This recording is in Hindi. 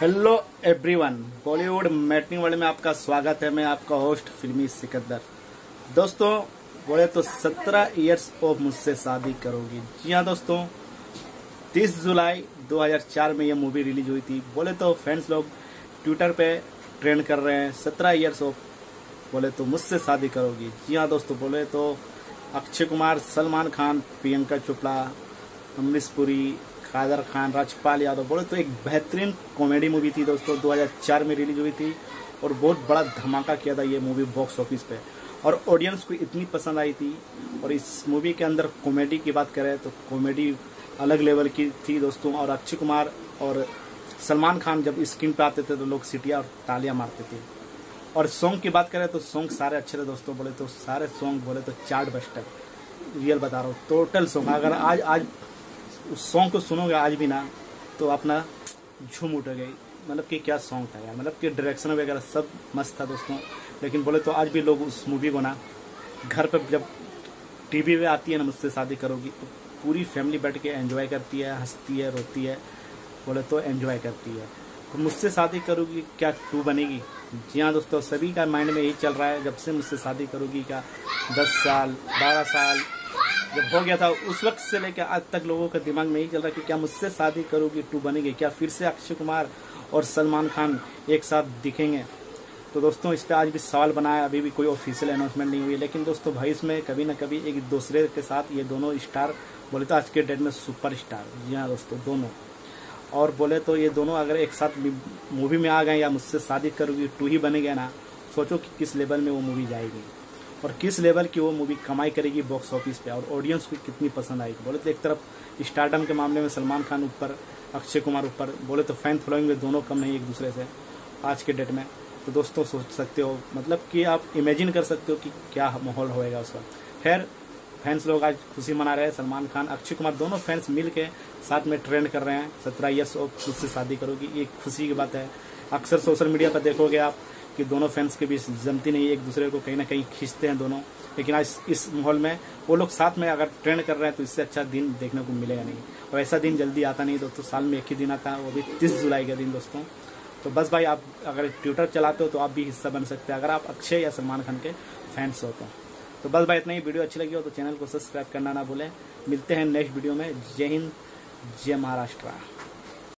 Hello everyone Bollywood matinee world में आपका स्वागत है। मैं आपका होस्ट फिल्मी सिकंदर। दोस्तों, बोले तो 17 इयर्स ऑफ़ मुझसे शादी करोगी। जी हाँ दोस्तों 30 जुलाई 2004 में ये मूवी रिलीज़ हुई थी। बोले तो फैंस लोग ट्विटर पे ट्रेंड कर रहे हैं 17 इयर्स ऑफ़ बोले तो मुझसे शादी करोगी। जी हाँ दोस्तों, बोले तो अक्षय कुमार, सलमान खान, प्रियंका चोपड़ा अमरीश पुरी कादर खान, राजपाल यादव, बोले तो एक बेहतरीन कॉमेडी मूवी थी दोस्तों 2004 में रिलीज़ हुई थी और बहुत बड़ा धमाका किया था ये मूवी बॉक्स ऑफ़िस पे। और ऑडियंस को इतनी पसंद आई थी और इस मूवी के अंदर कॉमेडी की बात करें तो कॉमेडी अलग लेवल की थी दोस्तों। और अक्षय कुमार और सलमान खान जब स्क्रीन पे आते थे तो लोग सीटियाँ और तालियाँ मारते थे। और सॉन्ग की बात करें तो सॉन्ग सारे अच्छे थे दोस्तों, बोले तो सारे सॉन्ग बोले तो चार्ट बस्टर। रियल बता रहा हूँ टोटल सॉन्ग अगर आज आज उस सॉन्ग को सुनोगे आज भी ना तो अपना झूम उठोगे। मतलब कि क्या सॉन्ग था यार मतलब कि डायरेक्शन वगैरह सब मस्त था दोस्तों। लेकिन बोले तो आज भी लोग उस मूवी को ना, घर पर जब टीवी में आती है ना, मुझसे शादी करोगी तो पूरी फैमिली बैठ के एंजॉय करती है, हंसती है, रोती है, बोले तो एंजॉय करती है। तो मुझसे शादी करोगी, क्या टू बनेगी? जी हाँ दोस्तों, सभी का माइंड में यही चल रहा है, जब से मुझसे शादी करोगी क्या? दस साल, बारह साल जब हो गया था, उस वक्त से लेकर आज तक लोगों का दिमाग में यही चल रहा कि क्या मुझसे शादी करोगी टू बनेगी? क्या फिर से अक्षय कुमार और सलमान खान एक साथ दिखेंगे? तो दोस्तों, इस पर आज भी सवाल बनाया, अभी भी कोई ऑफिशियल अनाउंसमेंट नहीं हुई, लेकिन दोस्तों, भाई, इसमें कभी ना कभी एक दूसरे के साथ ये दोनों स्टार बोले तो आज के डेट में सुपर स्टार जी हाँ दोस्तों, दोनों। और बोले तो ये दोनों अगर एक साथ मूवी में आ गए या मुझसे शादी करोगी टू ही बनेगा ना? सोचो कि किस लेवल में वो मूवी जाएगी। और किस लेवल की वो मूवी कमाई करेगी बॉक्स ऑफ़िस पे और ऑडियंस को कितनी पसंद आएगी? बोले तो एक तरफ़ स्टार्टम के मामले में सलमान खान ऊपर, अक्षय कुमार ऊपर, बोले तो फ़ैन फॉलोइंग में दोनों कम नहीं एक दूसरे से आज के डेट में। तो दोस्तों, सोच सकते हो मतलब कि आप इमेजिन कर सकते हो कि क्या माहौल होएगा उस वक्त खैर फैंस लोग आज खुशी मना रहे हैं, सलमान खान, अक्षय कुमार दोनों फैंस मिल के साथ में ट्रेंड कर रहे हैं। सत्रह ईयर्स और खुद से शादी करोगी, ये खुशी की बात है। अक्सर सोशल मीडिया पर देखोगे आप कि दोनों फैंस के बीच जमती नहीं, एक दूसरे को कहीं ना कहीं खींचते हैं दोनों। लेकिन आज इस माहौल में वो लोग साथ में अगर ट्रेंड कर रहे हैं तो इससे अच्छा दिन देखने को मिलेगा नहीं। और ऐसा दिन जल्दी आता नहीं दोस्तों साल में एक ही दिन आता है, वो भी तीस जुलाई का दिन दोस्तों। तो बस भाई, आप अगर ट्विटर चलाते हो तो आप भी हिस्सा बन सकते हैं, अगर आप अक्षय या सलमान खान के फैंस हो तो। तो बस भाई, इतना ही वीडियो अच्छी लगी हो तो चैनल को सब्सक्राइब करना ना भूलें। मिलते हैं नेक्स्ट वीडियो में। जय हिंद, जय महाराष्ट्र।